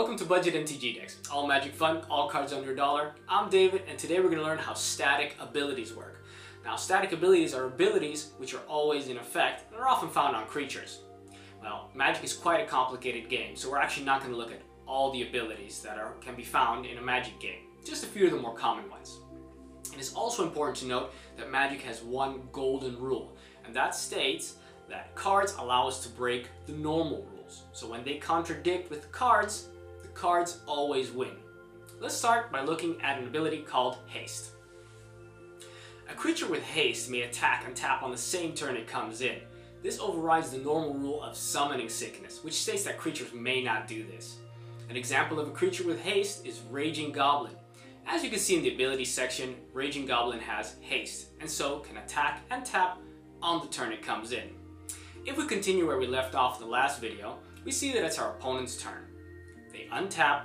welcome to Budget MTG Decks. All magic fun, all cards under a dollar. I'm David, and today we're going to learn how static abilities work. Now, static abilities are abilities which are always in effect and are often found on creatures. Well, Magic is quite a complicated game, so we're actually not going to look at all the abilities that are, can be found in a Magic game, just a few of the more common ones. It is also important to note that Magic has one golden rule, and that states that cards allow us to break the normal rules. So when they contradict with cards, cards always win. Let's start by looking at an ability called Haste. A creature with haste may attack and tap on the same turn it comes in. This overrides the normal rule of summoning sickness, which states that creatures may not do this. An example of a creature with haste is Raging Goblin. As you can see in the ability section, Raging Goblin has haste, and so can attack and tap on the turn it comes in. If we continue where we left off in the last video, we see that it's our opponent's turn. Untap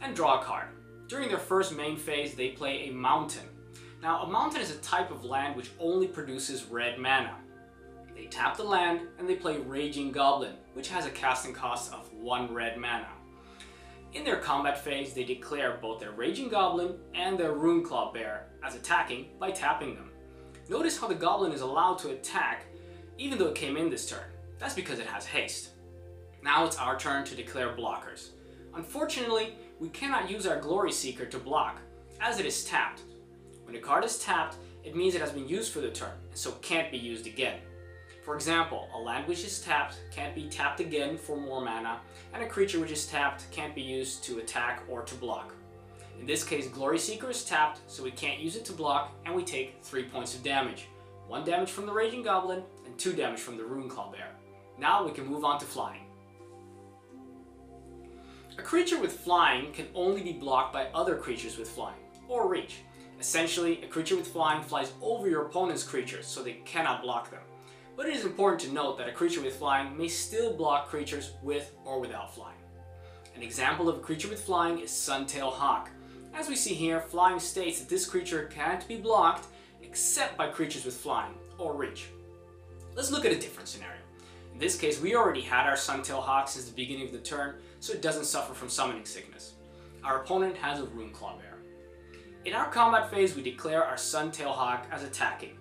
and draw a card. During their first main phase, they play a mountain. Now, a mountain is a type of land which only produces red mana. They tap the land and they play Raging Goblin, which has a casting cost of 1 red mana. In their combat phase, they declare both their Raging Goblin and their Runeclaw Bear as attacking by tapping them. Notice how the Goblin is allowed to attack even though it came in this turn. That's because it has haste. Now it's our turn to declare blockers. Unfortunately, we cannot use our Glory Seeker to block, as it is tapped. When a card is tapped, it means it has been used for the turn, and so can't be used again. For example, a land which is tapped can't be tapped again for more mana, and a creature which is tapped can't be used to attack or to block. In this case, Glory Seeker is tapped, so we can't use it to block, and we take 3 points of damage. 1 damage from the Raging Goblin, and 2 damage from the Runeclaw Bear. Now we can move on to flying. A creature with flying can only be blocked by other creatures with flying, or reach. Essentially, a creature with flying flies over your opponent's creatures, so they cannot block them. But it is important to note that a creature with flying may still block creatures with or without flying. An example of a creature with flying is Suntail Hawk. As we see here, flying states that this creature can't be blocked except by creatures with flying, or reach. Let's look at a different scenario. In this case, we already had our Suntail Hawk since the beginning of the turn, so it doesn't suffer from summoning sickness. Our opponent has a Runeclaw Bear. In our combat phase, we declare our Suntail Hawk as attacking,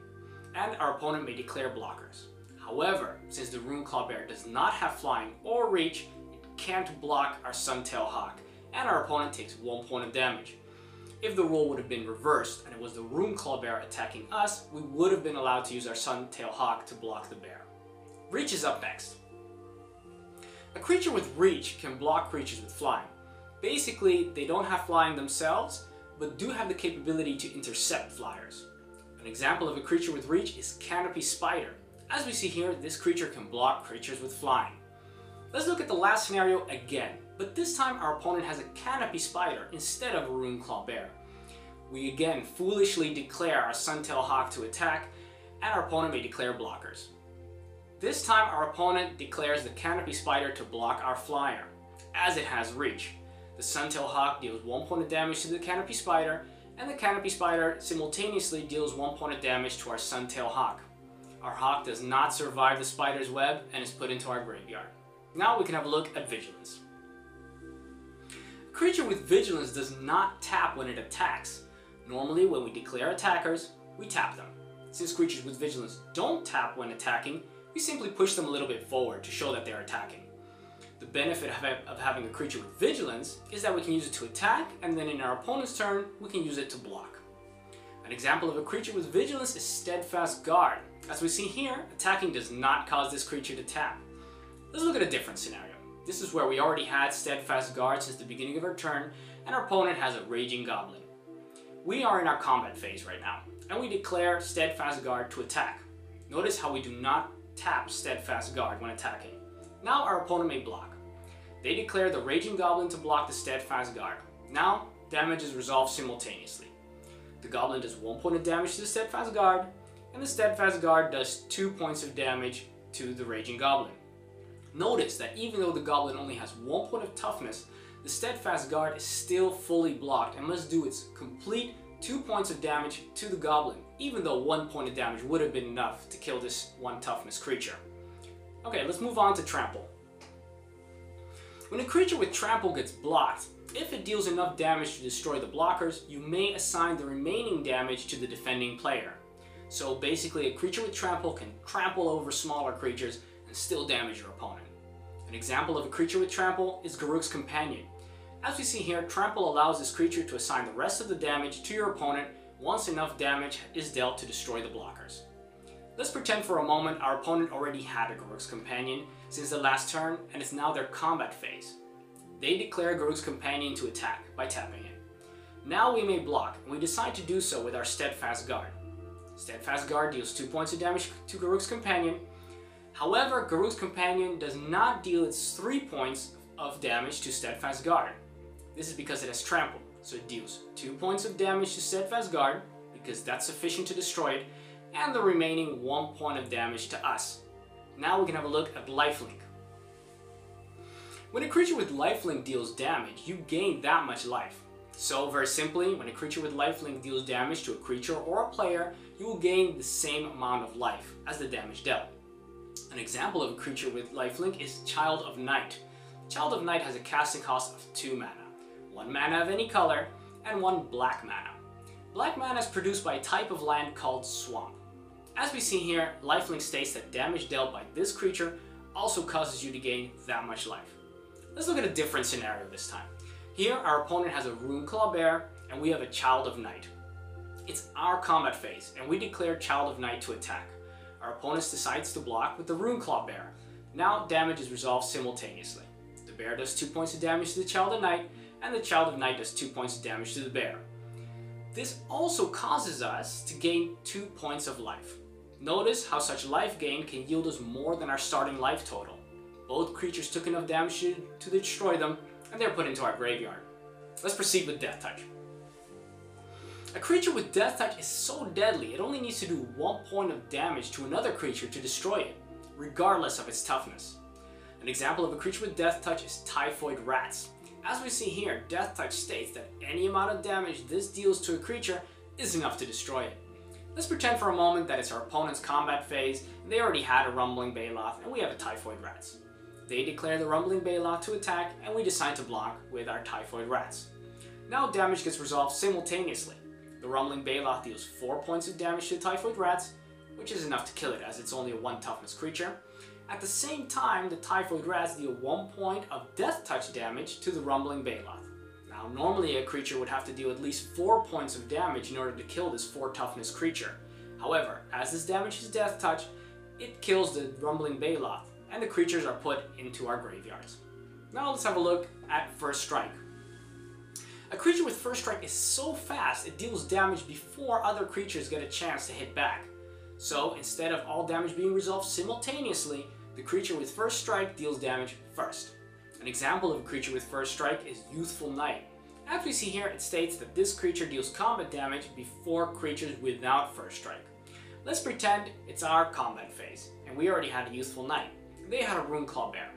and our opponent may declare blockers. However, since the Runeclaw Bear does not have flying or reach, it can't block our Suntail Hawk, and our opponent takes one point of damage. If the role would have been reversed and it was the Runeclaw Bear attacking us, we would have been allowed to use our Suntail Hawk to block the bear. Reach is up next. A creature with Reach can block creatures with flying. Basically, they don't have flying themselves, but do have the capability to intercept flyers. An example of a creature with Reach is Canopy Spider. As we see here, this creature can block creatures with flying. Let's look at the last scenario again, but this time our opponent has a Canopy Spider instead of a Runeclaw Bear. We again foolishly declare our Suntail Hawk to attack, and our opponent may declare blockers. This time our opponent declares the Canopy Spider to block our flyer, as it has reach. The Suntail Hawk deals 1 point of damage to the Canopy Spider, and the Canopy Spider simultaneously deals 1 point of damage to our Suntail Hawk. Our Hawk does not survive the Spider's web and is put into our graveyard. Now we can have a look at Vigilance. A creature with Vigilance does not tap when it attacks. Normally when we declare attackers, we tap them. Since creatures with Vigilance don't tap when attacking, we simply push them a little bit forward to show that they're attacking. The benefit of having a creature with Vigilance is that we can use it to attack, and then in our opponent's turn, we can use it to block. An example of a creature with Vigilance is Steadfast Guard. As we see here, attacking does not cause this creature to tap. Let's look at a different scenario. This is where we already had Steadfast Guard since the beginning of our turn, and our opponent has a Raging Goblin. We are in our combat phase right now, and we declare Steadfast Guard to attack. Notice how we do not tap Steadfast Guard when attacking. Now our opponent may block. They declare the Raging Goblin to block the Steadfast Guard. Now, damage is resolved simultaneously. The Goblin does 1 point of damage to the Steadfast Guard, and the Steadfast Guard does 2 points of damage to the Raging Goblin. Notice that even though the Goblin only has 1 point of toughness, the Steadfast Guard is still fully blocked and must do its complete 2 points of damage to the Goblin, even though 1 point of damage would have been enough to kill this 1 toughness creature. Okay, let's move on to Trample. When a creature with trample gets blocked, if it deals enough damage to destroy the blockers, you may assign the remaining damage to the defending player. So basically a creature with trample can trample over smaller creatures and still damage your opponent. An example of a creature with trample is Garruk's Companion. As we see here, trample allows this creature to assign the rest of the damage to your opponent once enough damage is dealt to destroy the blockers. Let's pretend for a moment our opponent already had a Garruk's Companion since the last turn and it's now their combat phase. They declare Garruk's Companion to attack by tapping it. Now we may block, and we decide to do so with our Steadfast Guard. Steadfast Guard deals 2 points of damage to Garruk's Companion. However, Garruk's Companion does not deal its 3 points of damage to Steadfast Guard. This is because it has Trample, so it deals 2 points of damage to Steadfast Guard, because that's sufficient to destroy it, and the remaining 1 point of damage to us. Now we can have a look at Lifelink. When a creature with Lifelink deals damage, you gain that much life. So very simply, when a creature with lifelink deals damage to a creature or a player, you will gain the same amount of life as the damage dealt. An example of a creature with lifelink is Child of Night. Child of Night has a casting cost of 2 mana, 1 mana of any color, and 1 black mana. Black mana is produced by a type of land called Swamp. As we see here, lifelink states that damage dealt by this creature also causes you to gain that much life. Let's look at a different scenario this time. Here, our opponent has a Runeclaw Bear, and we have a Child of Night. It's our combat phase, and we declare Child of Night to attack. Our opponent decides to block with the Runeclaw Bear. Now damage is resolved simultaneously. The bear does 2 points of damage to the Child of Night, and the Child of Night does 2 points of damage to the bear. This also causes us to gain 2 points of life. Notice how such life gain can yield us more than our starting life total. Both creatures took enough damage to destroy them, and they're put into our graveyard. Let's proceed with Death Touch. A creature with Death Touch is so deadly, it only needs to do one point of damage to another creature to destroy it, regardless of its toughness. An example of a creature with Death Touch is Typhoid Rats. As we see here, Death Touch states that any amount of damage this deals to a creature is enough to destroy it. Let's pretend for a moment that it's our opponent's combat phase, they already had a Rumbling Baloth, and we have a Typhoid Rats. They declare the Rumbling Baloth to attack, and we decide to block with our Typhoid Rats. Now damage gets resolved simultaneously. The Rumbling Baloth deals 4 points of damage to Typhoid Rats, which is enough to kill it as it's only a 1 toughness creature. At the same time, the Typhoid Rats deal 1 point of Death Touch damage to the Rumbling Baloth. Now, normally a creature would have to deal at least 4 points of damage in order to kill this 4 toughness creature. However, as this damage is Death Touch, it kills the Rumbling Baloth, and the creatures are put into our graveyards. Now let's have a look at First Strike. A creature with First Strike is so fast it deals damage before other creatures get a chance to hit back. So instead of all damage being resolved simultaneously, the creature with First Strike deals damage first. An example of a creature with First Strike is Youthful Knight. As we see here, it states that this creature deals combat damage before creatures without First Strike. Let's pretend it's our combat phase, and we already had a Youthful Knight they had a Runeclaw Bear.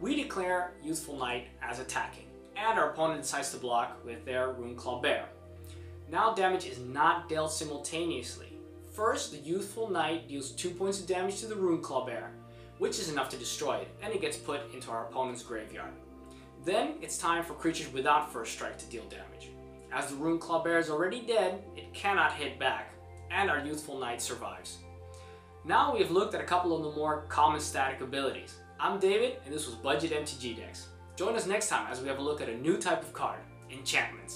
We declare Youthful Knight as attacking, and our opponent decides to block with their Runeclaw Bear. Now damage is not dealt simultaneously. First, the Youthful Knight deals 2 points of damage to the Runeclaw Bear, which is enough to destroy it, and it gets put into our opponent's graveyard. Then, it's time for creatures without First Strike to deal damage. As the Runeclaw Bear is already dead, it cannot hit back, and our Youthful Knight survives. Now we have looked at a couple of the more common static abilities. I'm David, and this was Budget MTG Decks. Join us next time as we have a look at a new type of card, Enchantment.